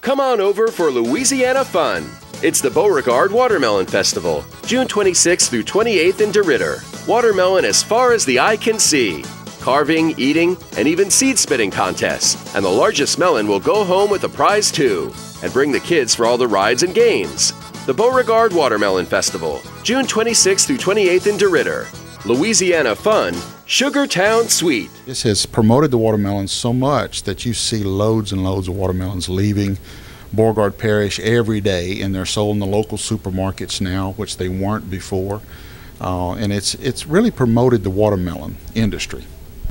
Come on over for Louisiana fun. It's the Beauregard Watermelon Festival, June 26th through 28th in DeRidder. Watermelon as far as the eye can see. Carving, eating, and even seed spitting contests. And the largest melon will go home with a prize too. And bring the kids for all the rides and games. The Beauregard Watermelon Festival, June 26th through 28th in DeRidder. Louisiana Fun, Sugartown Sweet. This has promoted the watermelons so much that you see loads and loads of watermelons leaving Beauregard Parish every day, and they're sold in the local supermarkets now, which they weren't before. Uh, and it's it's really promoted the watermelon industry.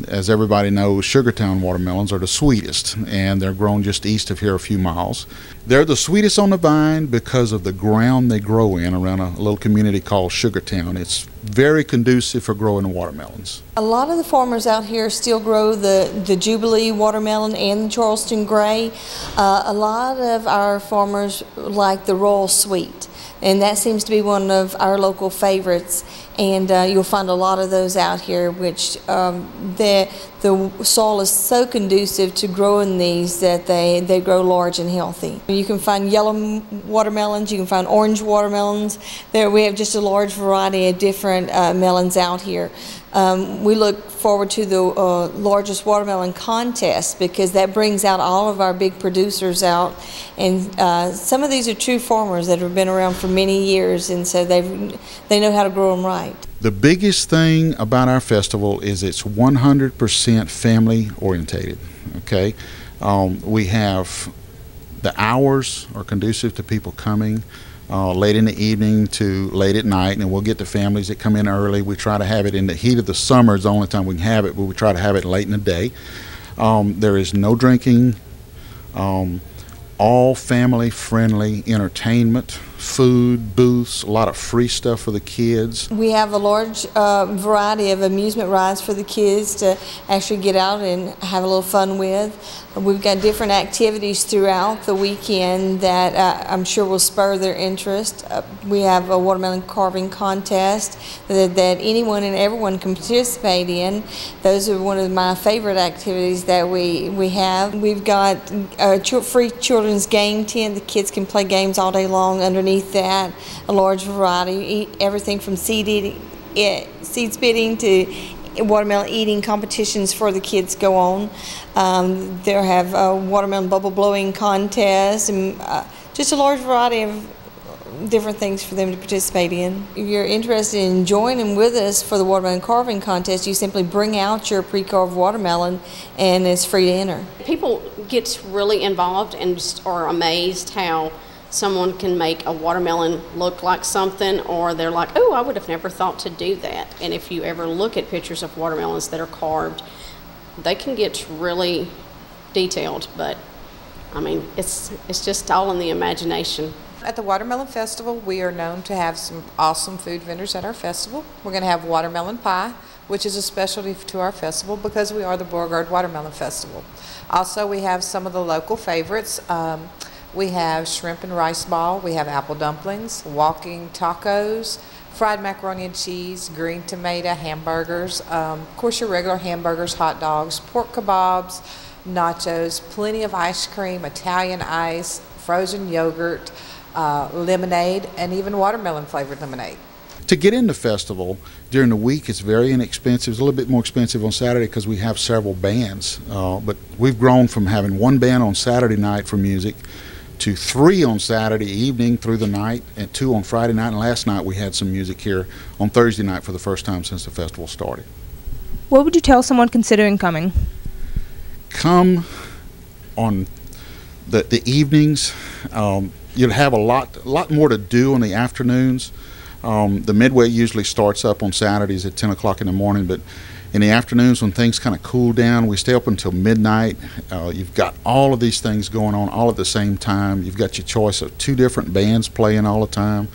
As everybody knows, Sugartown watermelons are the sweetest, and they're grown just east of here a few miles. They're the sweetest on the vine because of the ground they grow in around a little community called Sugartown. It's very conducive for growing watermelons. A lot of the farmers out here still grow the, the Jubilee watermelon and the Charleston Gray. Uh, a lot of our farmers like the Royal Sweet and that seems to be one of our local favorites. And uh, you'll find a lot of those out here, which um, the the soil is so conducive to growing these that they they grow large and healthy. You can find yellow watermelons, you can find orange watermelons. There we have just a large variety of different uh, melons out here. Um, we look forward to the uh, largest watermelon contest because that brings out all of our big producers out. And uh, some of these are true farmers that have been around for many years, and so they they know how to grow them right. The biggest thing about our festival is it's 100% family orientated. Okay, um, we have the hours are conducive to people coming uh, late in the evening to late at night, and we'll get the families that come in early. We try to have it in the heat of the summer is the only time we can have it, but we try to have it late in the day. Um, there is no drinking, um, all family friendly entertainment food booths, a lot of free stuff for the kids. We have a large uh, variety of amusement rides for the kids to actually get out and have a little fun with. We've got different activities throughout the weekend that uh, I'm sure will spur their interest. Uh, we have a watermelon carving contest that, that, anyone and everyone can participate in. Those are one of my favorite activities that we, we have. We've got a free children's game tent. The kids can play games all day long underneath that, a large variety, eat everything from seed eating, seed spitting to watermelon eating competitions for the kids go on. Um, they have a watermelon bubble blowing contest and uh, just a large variety of different things for them to participate in. If you're interested in joining with us for the watermelon carving contest, you simply bring out your pre-carved watermelon and it's free to enter. People get really involved and just are amazed how someone can make a watermelon look like something, or they're like, oh, I would have never thought to do that. And if you ever look at pictures of watermelons that are carved, they can get really detailed, but I mean, it's, it's just all in the imagination. At the Watermelon Festival, we are known to have some awesome food vendors at our festival. We're going to have watermelon pie, which is a specialty to our festival because we are the Beauregard Watermelon Festival. Also, we have some of the local favorites. Um, we have shrimp and rice ball. We have apple dumplings, walking tacos, fried macaroni and cheese, green tomato, hamburgers. Um, of course, your regular hamburgers, hot dogs, pork kebabs, nachos, plenty of ice cream, Italian ice, frozen yogurt, uh, lemonade, and even watermelon flavored lemonade. To get in the festival during the week, it's very inexpensive. It's a little bit more expensive on Saturday because we have several bands. Uh, but we've grown from having one band on Saturday night for music to three on Saturday evening through the night, and two on Friday night. And last night we had some music here on Thursday night for the first time since the festival started. What would you tell someone considering coming? Come on the the evenings. Um, you'll have a lot a lot more to do in the afternoons. Um, the midway usually starts up on Saturdays at 10 o'clock in the morning, but in the afternoons when things kind of cool down, we stay up until midnight. Uh, you've got all of these things going on all at the same time. You've got your choice of two different bands playing all the time.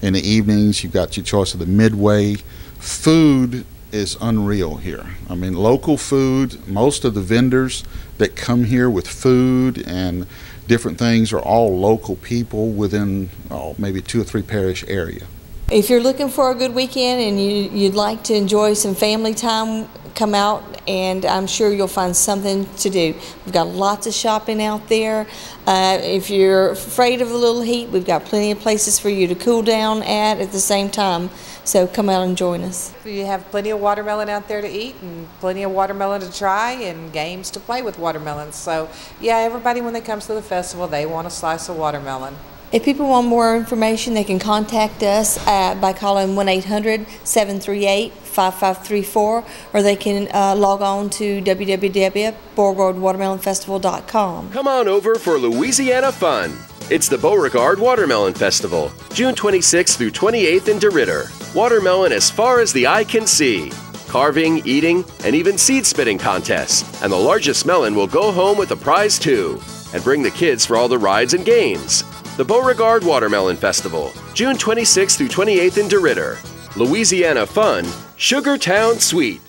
In the evenings, you've got your choice of the midway. Food is unreal here. I mean, local food, most of the vendors that come here with food and different things are all local people within oh, maybe two or three parish area. If you're looking for a good weekend and you, you'd like to enjoy some family time, come out and I'm sure you'll find something to do. We've got lots of shopping out there. Uh, if you're afraid of a little heat, we've got plenty of places for you to cool down at at the same time. So come out and join us. You have plenty of watermelon out there to eat and plenty of watermelon to try and games to play with watermelons. So, yeah, everybody when they comes to the festival, they want a slice of watermelon. If people want more information, they can contact us by calling 1 800 738 5534 or they can uh, log on to www.beauregardwatermelonfestival.com. Come on over for Louisiana fun. It's the Beauregard Watermelon Festival, June 26th through 28th in DeRidder. Watermelon as far as the eye can see. Carving, eating, and even seed spitting contests. And the largest melon will go home with a prize too. And bring the kids for all the rides and games. The Beauregard Watermelon Festival, June 26th through 28th in DeRidder. Louisiana fun, Sugartown sweet.